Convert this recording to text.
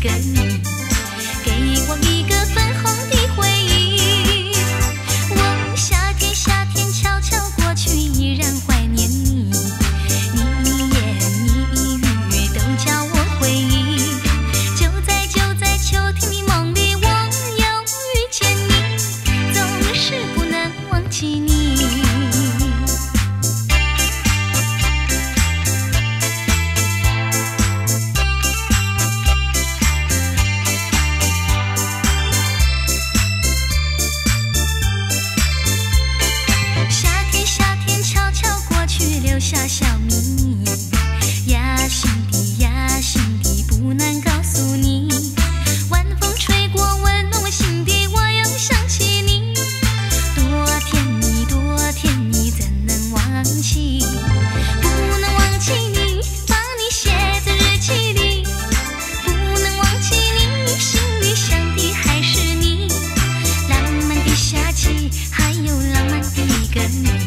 again. 小小秘密压心底压心底不能告诉你。晚风吹过温暖我心底我又想起你。多甜蜜多甜蜜怎能忘记？不能忘记你把你写在日记里。不能忘记你心里想的还是你。浪漫的夏季还有浪漫的一个你。